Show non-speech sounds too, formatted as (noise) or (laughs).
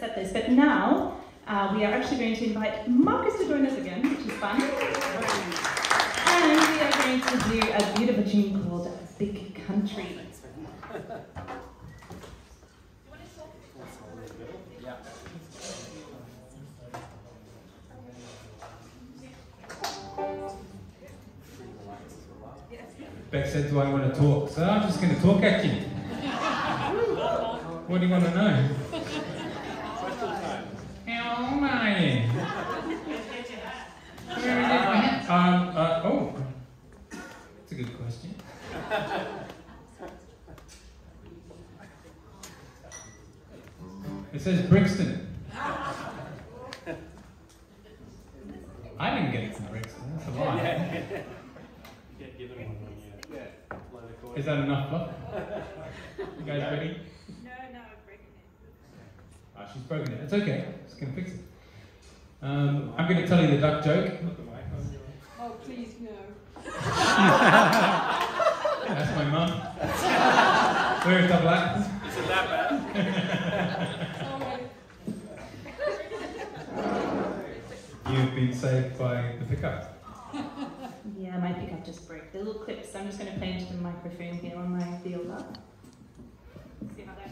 this. But now uh, we are actually going to invite Marcus to join us again, which is fun. And we are going to do a beautiful tune called Big Country. Beck said, Do I want to talk? So I'm just going to talk at you. what do you want to know? How old are you? Where is? Um, uh, oh, that's a good question. It says Brixton. I didn't get it from Brixton. That's a lie. Is that enough fluff? You guys ready? No, no, I'm breaking it. Ah, she's broken it. It's okay. Just gonna fix it. Um, I'm gonna tell you the duck joke. Oh, please, no. (laughs) That's my mum. We're a double act. Is it that bad? You've been saved by the pickup. Yeah, my pickup just broke. The little clips, I'm just going to play into the microphone here on my viola. See how that goes?